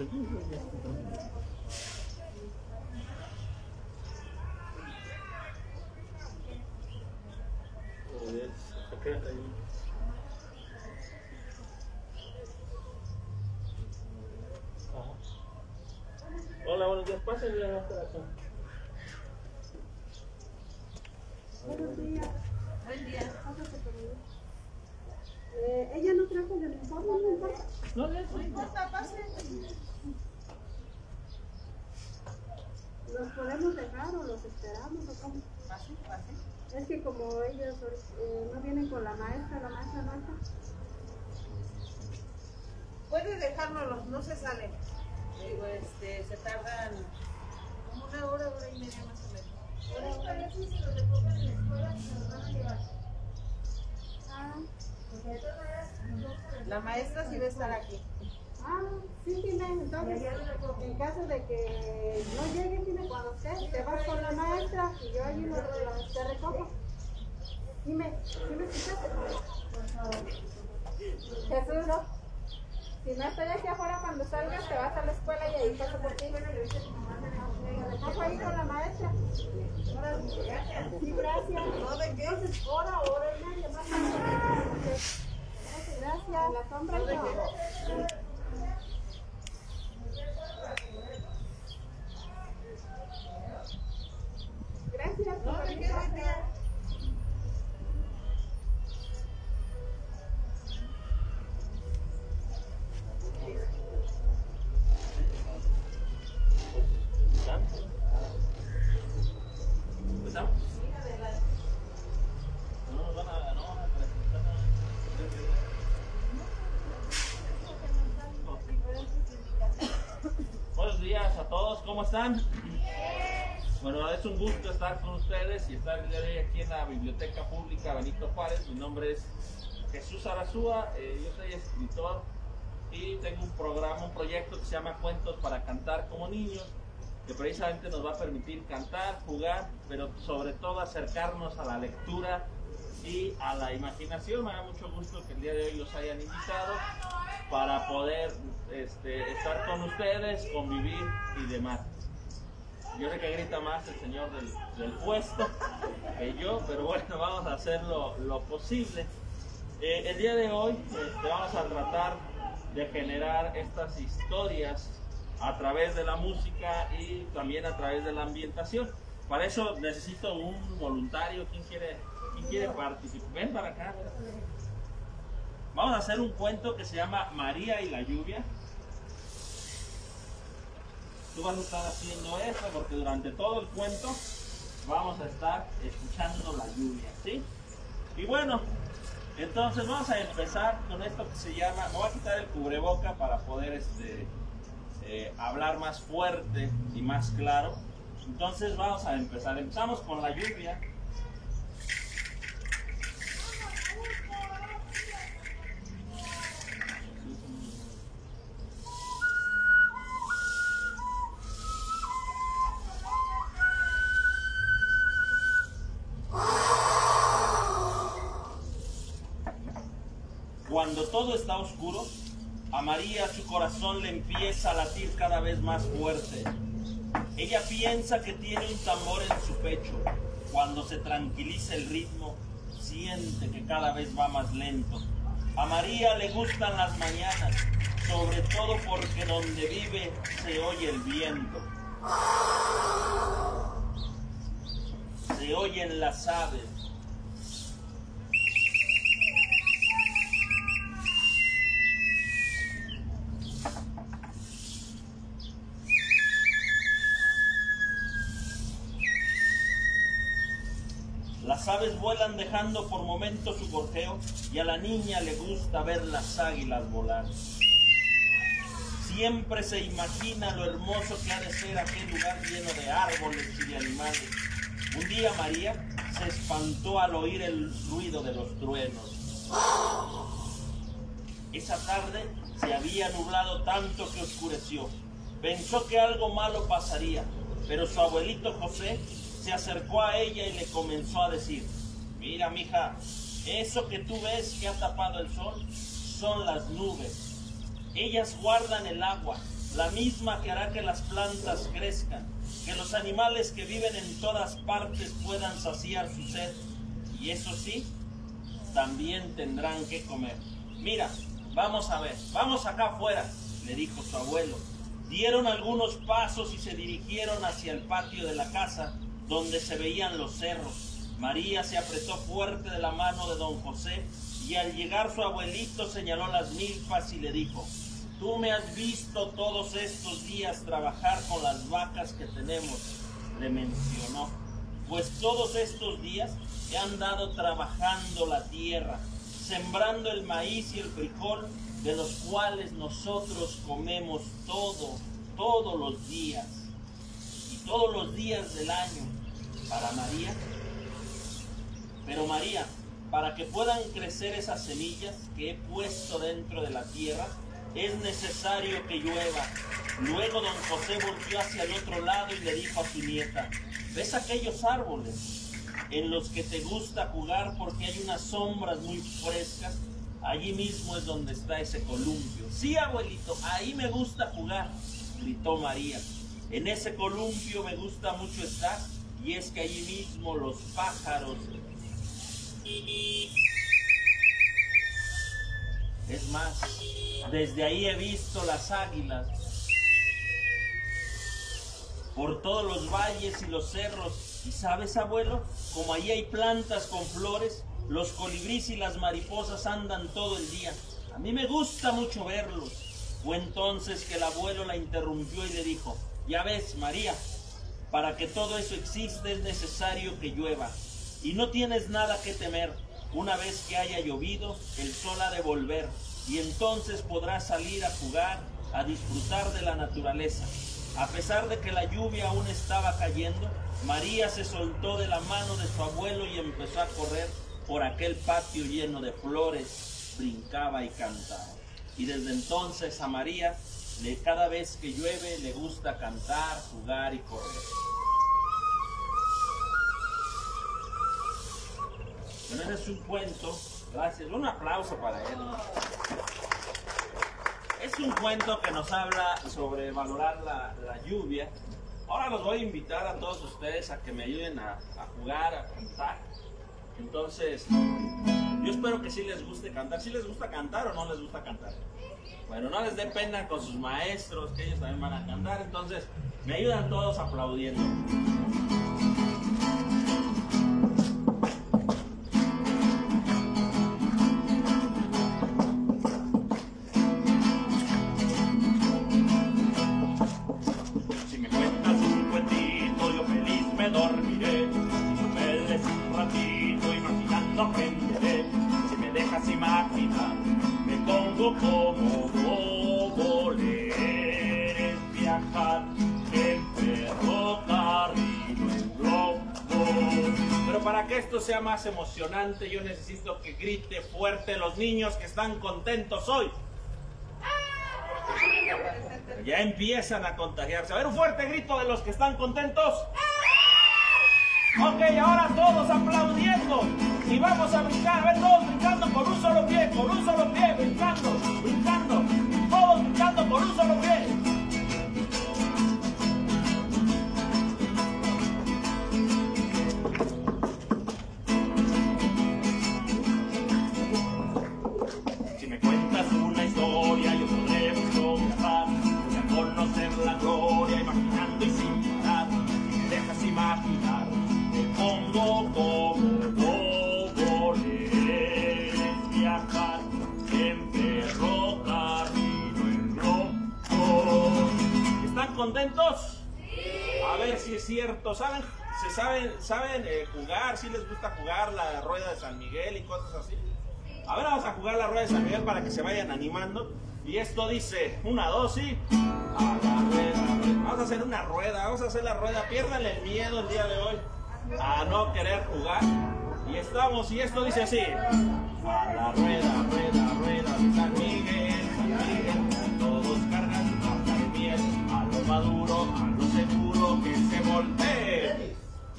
Hola, buenos días. Pásenle. Buenos días. Buen día. Pásate conmigo. Eh, ella no trajo el uniforme, no importa. No, le No importa, pase. ¿Los podemos dejar o los esperamos o cómo? Pase, pase. Es que como ellos eh, no vienen con la maestra, la maestra no está. Puede dejárnoslos, no se salen. Digo, este, se tardan como una hora, hora y media más o menos. Ah, La maestra sí va a estar aquí. ah, sí, dime. Entonces, en caso de que no llegue, dime cuando esté, te vas con la maestra y yo allí lo, lo- te recojo. Dime, ¿sí me escuchaste? Jesús, ¿no? Si no estoy aquí afuera cuando salgas, te vas a la escuela y ahí paso por ti. Ahí con la maestra. Sí, gracias. No, ¿de? Entonces, hora, hora y media más. Gracias. La sombra y ¿cómo están? Bueno, es un gusto estar con ustedes y estar el día de hoy aquí en la Biblioteca Pública Benito Juárez. Mi nombre es Jesús Arazúa, eh, yo soy escritor y tengo un programa, un proyecto que se llama Cuentos para Cantar como Niños, que precisamente nos va a permitir cantar, jugar, pero sobre todo acercarnos a la lectura y a la imaginación. Me da mucho gusto que el día de hoy los hayan invitado para poder este, estar con ustedes, convivir y demás. Yo sé que grita más el señor del, del puesto que yo, pero bueno, vamos a hacer lo, lo posible. Eh, el día de hoy este, vamos a tratar de generar estas historias a través de la música y también a través de la ambientación. Para eso necesito un voluntario. ¿Quién quiere, quién quiere participar? Ven para acá. Vamos a hacer un cuento que se llama María y la lluvia. Tú vas a estar haciendo esto porque durante todo el cuento vamos a estar escuchando la lluvia, ¿sí? Y bueno, entonces vamos a empezar con esto que se llama, me voy a quitar el cubreboca para poder este, eh, hablar más fuerte y más claro. Entonces vamos a empezar, empezamos con la lluvia. María su corazón le empieza a latir cada vez más fuerte. Ella piensa que tiene un tambor en su pecho. Cuando se tranquiliza el ritmo, siente que cada vez va más lento. A María le gustan las mañanas, sobre todo porque donde vive se oye el viento. Se oyen las aves, aves vuelan dejando por momentos su gorjeo y a la niña le gusta ver las águilas volar. Siempre se imagina lo hermoso que ha de ser aquel lugar lleno de árboles y de animales. Un día María se espantó al oír el ruido de los truenos. Esa tarde se había nublado tanto que oscureció. Pensó que algo malo pasaría, pero su abuelito José se acercó a ella y le comenzó a decir, mira mija, eso que tú ves que ha tapado el sol son las nubes. Ellas guardan el agua la misma que hará que las plantas crezcan, que los animales que viven en todas partes puedan saciar su sed. Y eso sí, también tendrán que comer. Mira, vamos a ver, vamos acá afuera, le dijo su abuelo. Dieron algunos pasos y se dirigieron hacia el patio de la casa, donde se veían los cerros. María se apretó fuerte de la mano de don José y al llegar su abuelito señaló las milpas y le dijo, tú me has visto todos estos días trabajar con las vacas que tenemos, le mencionó, pues todos estos días he andado trabajando la tierra, sembrando el maíz y el frijol, de los cuales nosotros comemos todo, todos los días, y todos los días del año. Para María, pero María, para que puedan crecer esas semillas que he puesto dentro de la tierra, es necesario que llueva. Luego don José volvió hacia el otro lado y le dijo a su nieta, ¿ves aquellos árboles en los que te gusta jugar porque hay unas sombras muy frescas? Allí mismo es donde está ese columpio. Sí, abuelito, ahí me gusta jugar, gritó María. En ese columpio me gusta mucho estar y es que allí mismo los pájaros es más, desde ahí he visto las águilas por todos los valles y los cerros. Y sabes, abuelo, como ahí hay plantas con flores, los colibríes y las mariposas andan todo el día. A mí me gusta mucho verlos. Fue entonces que el abuelo la interrumpió y le dijo, ya ves, María, para que todo eso exista es necesario que llueva. Y no tienes nada que temer. Una vez que haya llovido, el sol ha de volver y entonces podrás salir a jugar, a disfrutar de la naturaleza. A pesar de que la lluvia aún estaba cayendo, María se soltó de la mano de su abuelo y empezó a correr por aquel patio lleno de flores, brincaba y cantaba. Y desde entonces a María, cada vez que llueve, le gusta cantar, jugar y correr. Bueno, ese es un cuento. Gracias. Un aplauso para él. Es un cuento que nos habla sobre valorar la, lluvia. Ahora los voy a invitar a todos ustedes a que me ayuden a, jugar, a cantar. Entonces, yo espero que sí les guste cantar. ¿Sí les gusta cantar o no les gusta cantar? Bueno, no les dé pena con sus maestros, que ellos también van a cantar. Entonces, me ayudan todos aplaudiendo. Más emocionante, yo necesito que grite fuerte los niños que están contentos hoy. Ya empiezan a contagiarse. A ver, un fuerte grito de los que están contentos. Ok, ahora todos aplaudiendo. Y vamos a brincar. A ver, todos brincando por un solo pie, por un solo pie, brincando, brincando. Todos brincando por un solo pie. Contentos? A ver si es cierto. ¿Saben, se saben, saben eh, jugar? ¿Si les gusta jugar la rueda de San Miguel y cosas así? A ver, vamos a jugar la rueda de San Miguel para que se vayan animando. Y esto dice, una, dos y... A la rueda, Vamos a hacer una rueda, vamos a hacer la rueda. Piérdanle el miedo el día de hoy a no querer jugar. Y estamos, y esto dice así. A la rueda, rueda, rueda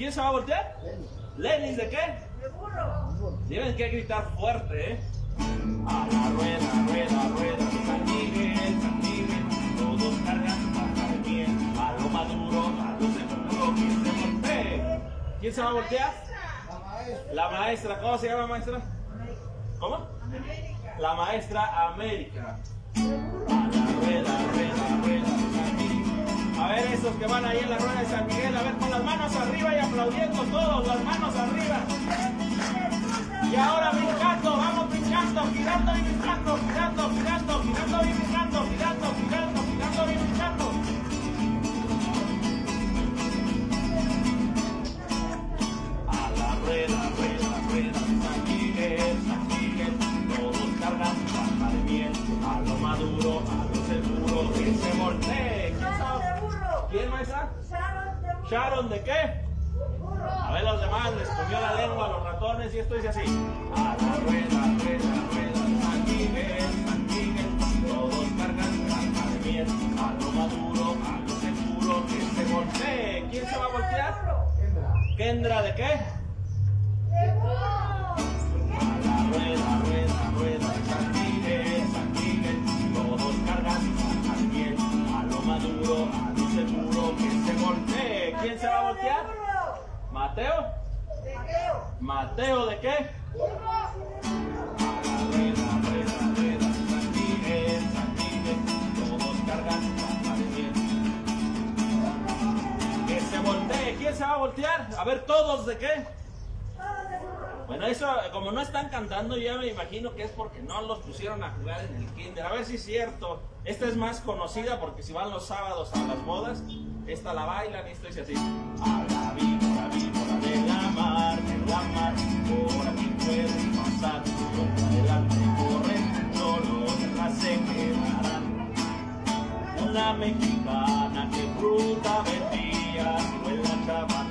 ¿Quién se va a voltear? Lenin. de qué? De burro. Tienen que gritar fuerte, ¿eh? A la rueda, rueda, rueda, San Miguel, San Miguel, todos cargan para el bien, a lo maduro, a lo seguro, que se voltee. ¿Quién se va a voltear? La maestra. La maestra, ¿cómo se llama maestra? América. ¿Cómo? América. La maestra América. A ver, esos que van ahí en la rueda de San Miguel, a ver, con las manos arriba y aplaudiendo todos, las manos arriba. Y ahora brincando, vamos brincando, girando y brincando, girando, girando, girando y brincando, girando, girando, girando y brincando. ¿Sharon de qué? A ver los demás, les comió la lengua a los ratones y esto dice así. A la rueda, rueda, rueda San Miguel, todos cargan caja de miel, a lo maduro, a lo seguro, que se voltee. ¿Quién se va a voltear? ¿Kendra de qué? ¿Mateo? ¿Mateo qué? Rueda de miel. Que se voltee. ¿Quién se va a voltear? A ver, todos de qué? Bueno, eso, como no están cantando, ya me imagino que es porque no los pusieron a jugar en el kinder. A ver si es cierto. Esta es más conocida porque si van los sábados a las bodas, esta la bailan y esto dice así. La mar, de la mar, por aquí pueden pasar. De adelante corren, solo detrás se quedarán. Una mexicana que fruta vendía, si en la chamaca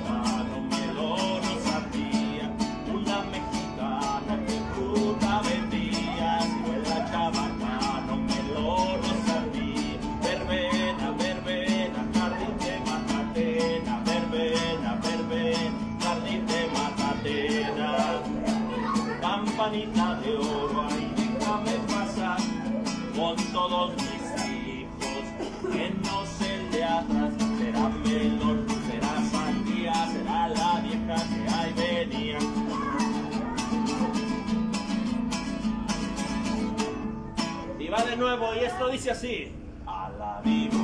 todos mis hijos, que no sé el de atrás, será melón, será sandía, será la vieja que ahí venía. Y va de nuevo, y esto dice así. A la víbora,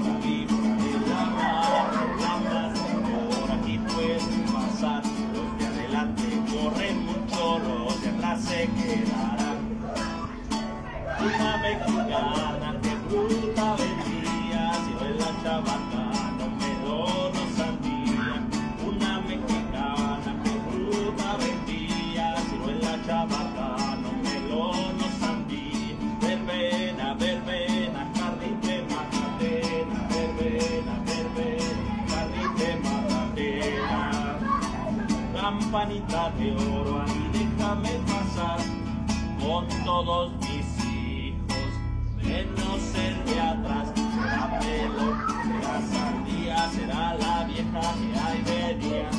Campanita de oro, ahí déjame pasar con todos mis hijos, menos el de atrás. Será pelo, será sandía, será la vieja que ahí venía.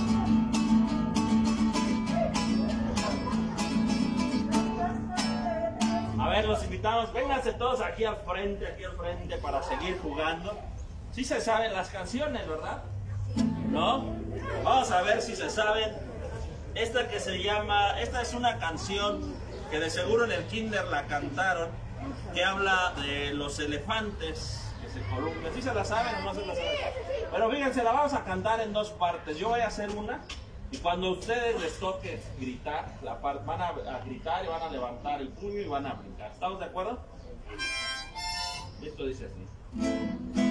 A ver, los invitamos, vénganse todos aquí al frente, aquí al frente para seguir jugando. Sí se saben las canciones, ¿verdad? ¿No? Vamos a ver si se saben. Esta que se llama, esta es una canción que de seguro en el kinder la cantaron, que habla de los elefantes que se columpian. ¿Sí se la saben o no se la saben? Pero fíjense, la vamos a cantar en dos partes. Yo voy a hacer una y cuando a ustedes les toque gritar, la van a, a gritar y van a levantar el puño y van a brincar. ¿Estamos de acuerdo? Esto dice así.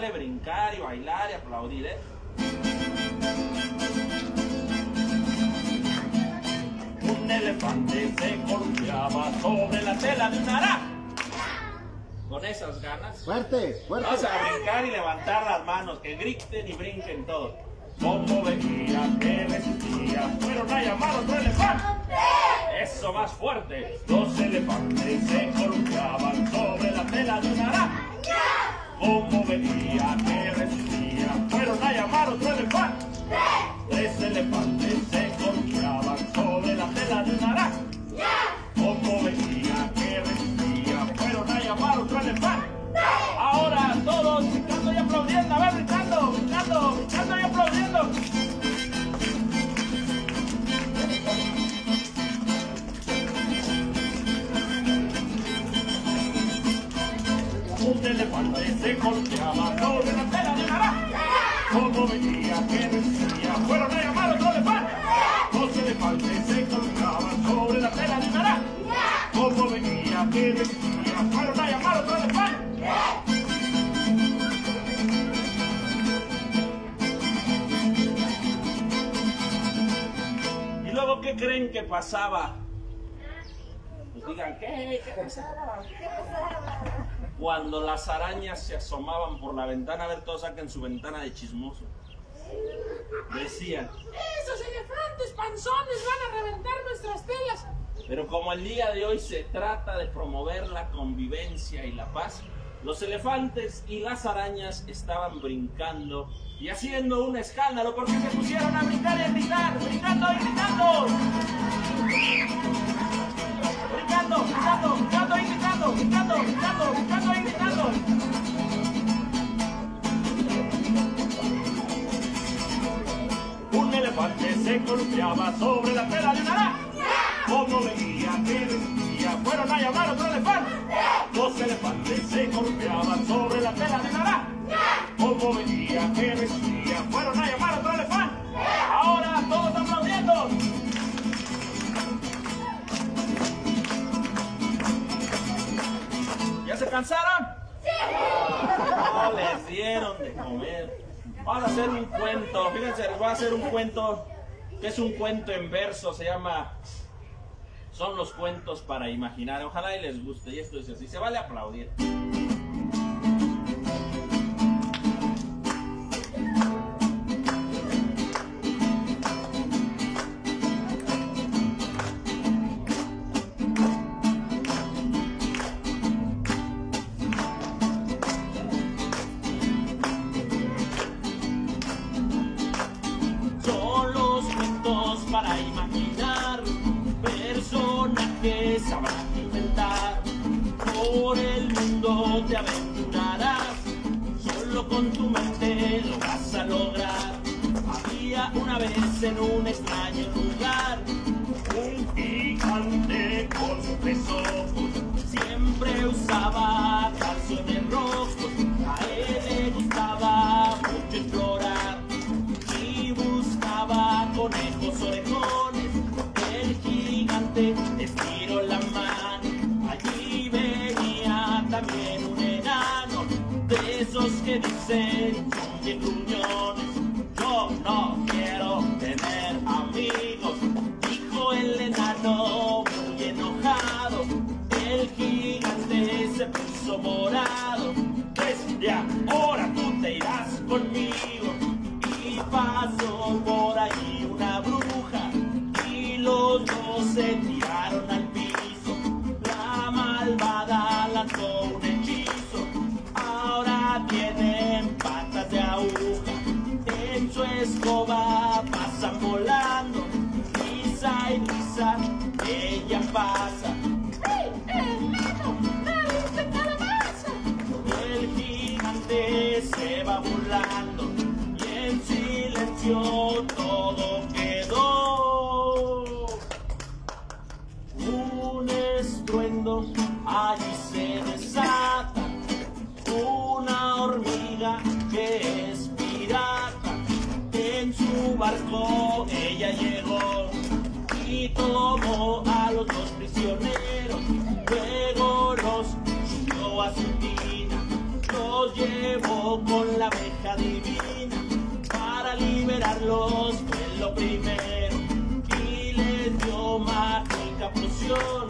Vale brincar y bailar y aplaudir, ¿eh? Un elefante se columpiaba sobre la tela de un ara. Con esas ganas. Fuerte, fuerte. Vamos a brincar y levantar las manos, que griten y brinquen todos. Como venía que resistía, fueron a llamar otro elefante. Eso más fuerte. Los elefantes se columpiaban sobre la tela de una araña. Como venía que resistía, fueron a llamar otro elefante. Tres elefantes pasaba? Digan, ¿qué? ¿Qué pasaba? Cuando las arañas se asomaban por la ventana, a ver, todos saquen su ventana de chismoso. Decían, esos elefantes panzones van a reventar nuestras telas. Pero como el día de hoy se trata de promover la convivencia y la paz, los elefantes y las arañas estaban brincando y haciendo un escándalo porque se pusieron a brincar y a gritar, brincando y gritando. Brincando, gritando, gritando y gritando, gritando, gritando, gritando y gritando. Un elefante se golpeaba sobre la tela de una araña. Como veía que fueron a llamar a otro elefante. Dos elefantes se golpeaban sobre la tela de una araña. Como veía que decía, fueron a llamar a otro elefante. Ahora todos aplaudiendo. ¿Ya se cansaron? No les dieron de comer. Vamos a hacer un cuento. Fíjense, les voy a hacer un cuento que es un cuento en verso. Se llama Son los cuentos para imaginar. Ojalá y les guste. Y esto es así. Se vale aplaudir. Morado. Desde ahora tú te irás conmigo. Los llevó con la abeja divina para liberarlos fue lo primero y les dio mágica poción.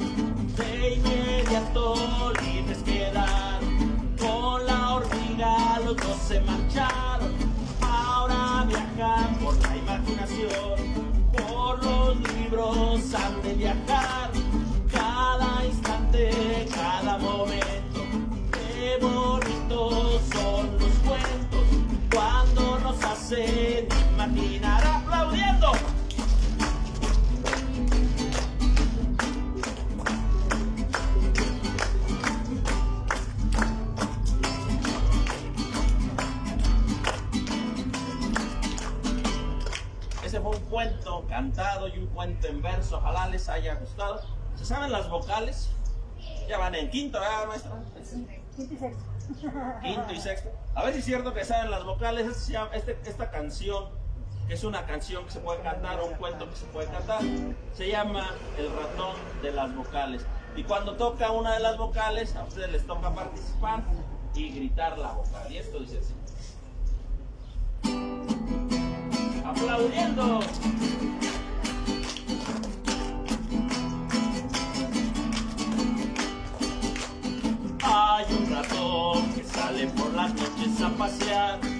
De inmediato libres quedaron, con la hormiga los dos se marcharon. Ahora viajan por la imaginación, por los libros han de viajar, cada instante, cada momento. Cantado y un cuento en verso. Ojalá les haya gustado. ¿Se saben las vocales? Ya van en quinto, ¿verdad, maestra? Quinto y sexto. quinto y sexto. A ver si es cierto que saben las vocales. Este este- esta canción, que es una canción que se puede cantar o un cuento que se puede cantar, se llama El ratón de las vocales. Y cuando toca una de las vocales, a ustedes les toca participar y gritar la vocal. Y esto dice así. Aplaudiendo. Por las noches a pasear.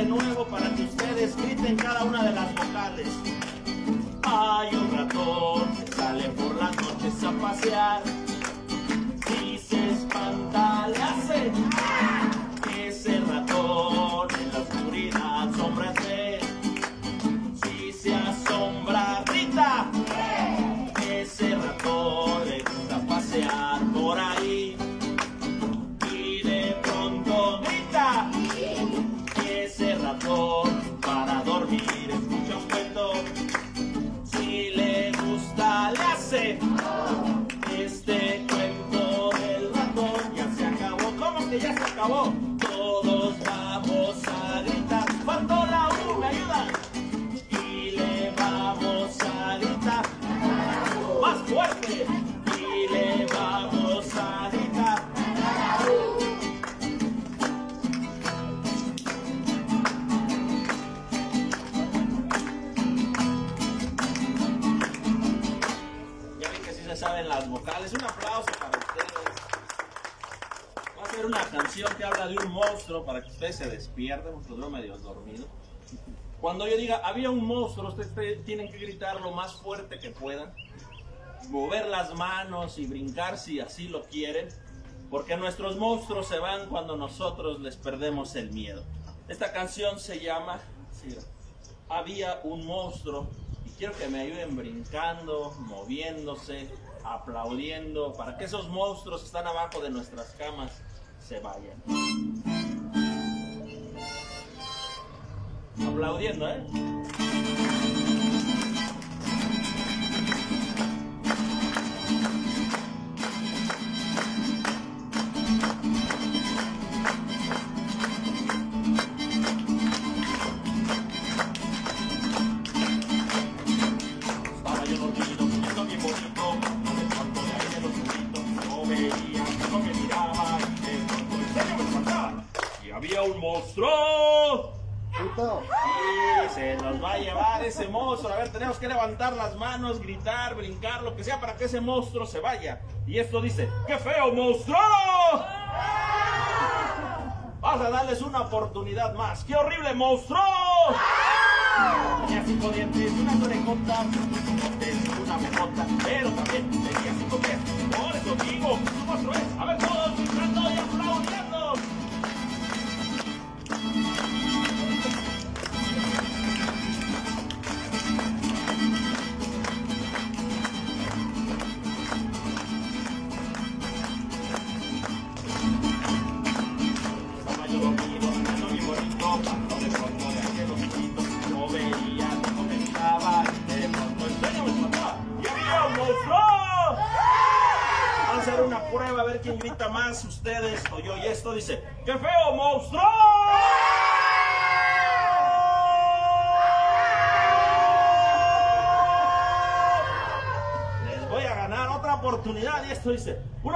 De nuevo para que ustedes griten cada una de las vocales. Hay un ratón que sale por las noches a pasear que ya se acabó? todos vamos que habla de un monstruo para que ustedes se despierten veo medio dormidos cuando yo diga había un monstruo, ustedes tienen que gritar lo más fuerte que puedan, mover las manos y brincar si así lo quieren, porque nuestros monstruos se van cuando nosotros les perdemos el miedo. Esta canción se llama Había un monstruo y quiero que me ayuden brincando, moviéndose, aplaudiendo, para que esos monstruos que están abajo de nuestras camas se vayan. aplaudiendo, ¿eh? Lo que sea para que ese monstruo se vaya. Y esto dice, ¡qué feo monstruo! Vas a darles una oportunidad más. ¡Qué horrible monstruo! Tenía cinco dientes, una orejotas, una mejota, pero también tenía cinco pies. Por eso digo, su monstruo es. A ver, ustedes o yo. Y esto dice, ¡qué feo monstruo! Les voy a ganar otra oportunidad y esto dice, ¡un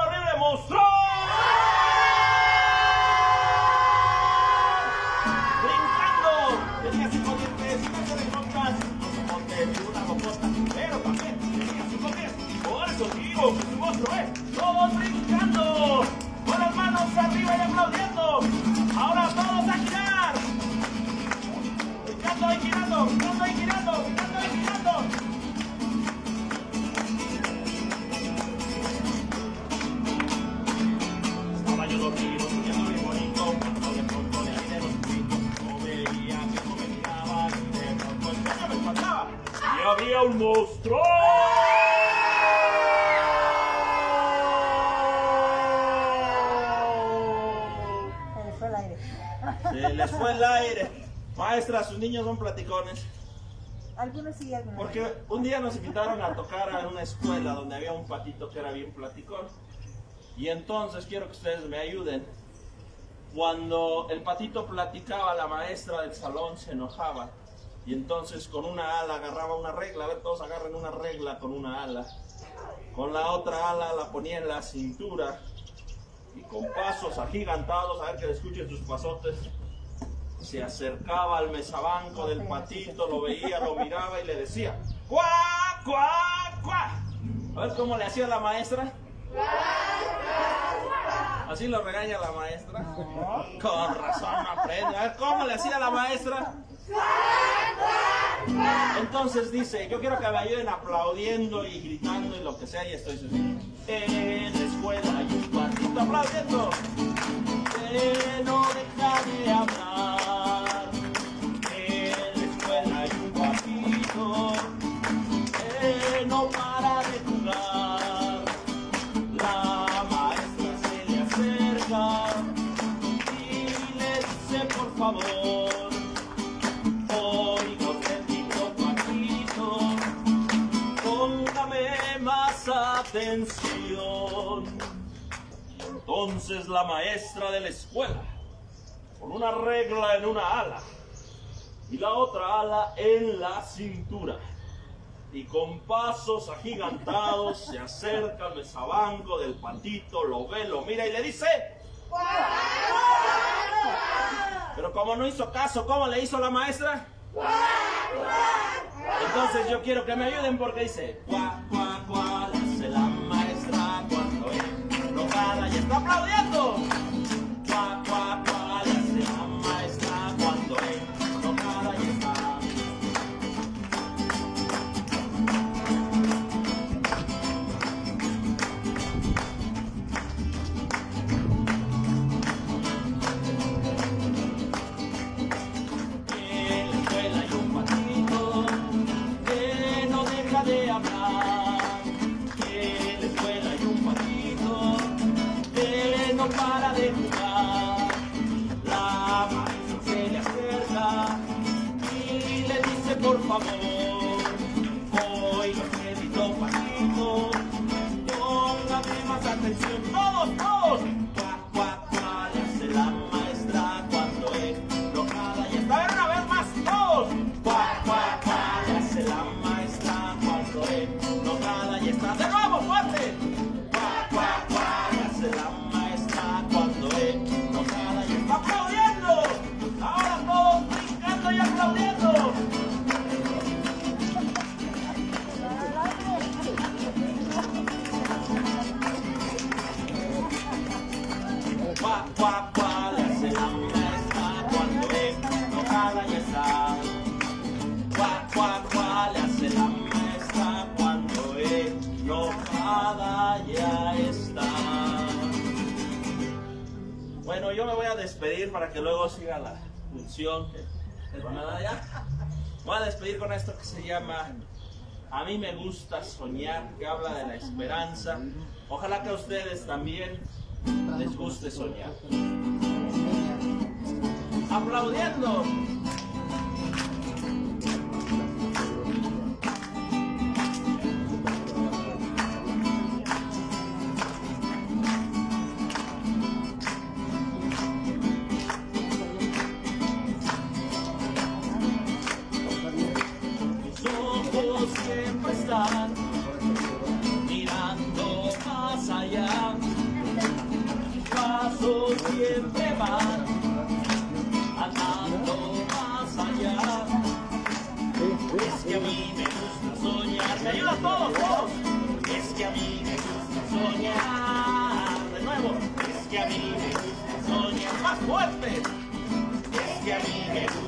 Y había un monstruo. Se le fue el aire. Se les fue el aire. Maestra, sus niños son platicones. Algunos sí, algunos no. Porque un día nos invitaron a tocar a una escuela donde había un patito que era bien platicón. Y entonces quiero que ustedes me ayuden. Cuando el patito platicaba, la maestra del salón se enojaba. Y entonces con una ala agarraba una regla. A ver, todos agarren una regla con una ala. Con la otra ala la ponía en la cintura. Y con pasos agigantados, a ver que le escuchen sus pasotes. Se acercaba al mesabanco del patito, lo veía, lo miraba y le decía, ¡cuá, cuá, cuá! A ver cómo le hacía la maestra. Así lo regaña la maestra. Con razón no aprende. A ver cómo le hacía la maestra. Entonces dice, yo quiero que me ayuden aplaudiendo y gritando y lo que sea, y estoy así. En la escuela hay un patito aplaudiendo, que no deja de hablar. Entonces la maestra de la escuela, con una regla en una ala y la otra ala en la cintura, y con pasos agigantados se acerca al mesabanco del patito, lo ve, lo mira y le dice... Pero como no hizo caso, ¿cómo le hizo la maestra? Entonces yo quiero que me ayuden porque dice voy a despedir con esto que se llama A mí me gusta soñar, que habla de la esperanza. Ojalá que a ustedes también les guste soñar. Aplaudiendo. siempre están mirando más allá. Mis pasos siempre van andando más allá. Es que a mí me gusta soñar. ¡Me ayuda a todos, todos! Es que a mí me gusta soñar. De nuevo. Es que a mí me gusta soñar. ¡Más fuerte! Es que a mí me gusta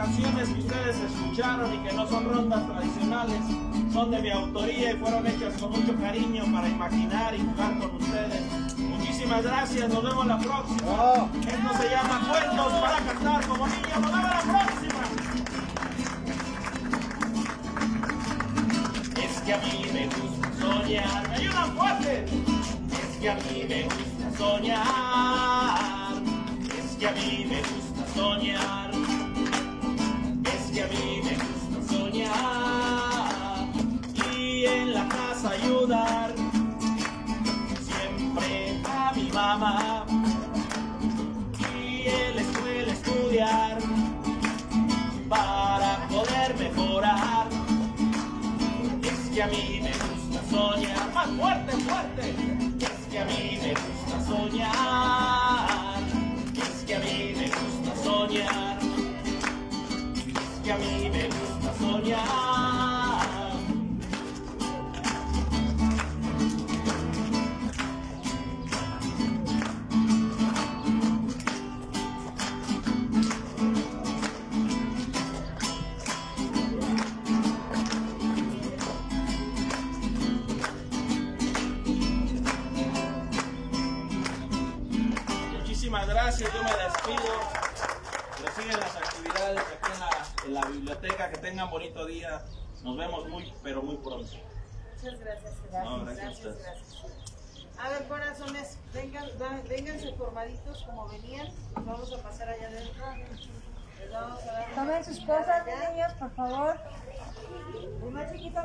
canciones que ustedes escucharon y que no son rondas tradicionales son de mi autoría y fueron hechas con mucho cariño para imaginar y jugar con ustedes. Muchísimas gracias, nos vemos la próxima. Oh. Esto se llama Cuentos para cantar como niños. Nos vemos la próxima. Es que a mí me gusta soñar. ¡Me ayudan fuerte! Es que a mí me gusta soñar. Es que a mí me gusta soñar. que a mí me gusta soñar más fuerte, fuerte. Y es que a mí me gusta soñar. que tengan bonito día. Nos vemos muy, pero muy pronto. Muchas gracias, gracias. Gracias, gracias. A ver, corazones, vengan, vénganse formaditos como venían. Vamos a pasar allá adentro. Tomen sus cosas, niños, por favor. Una chiquita.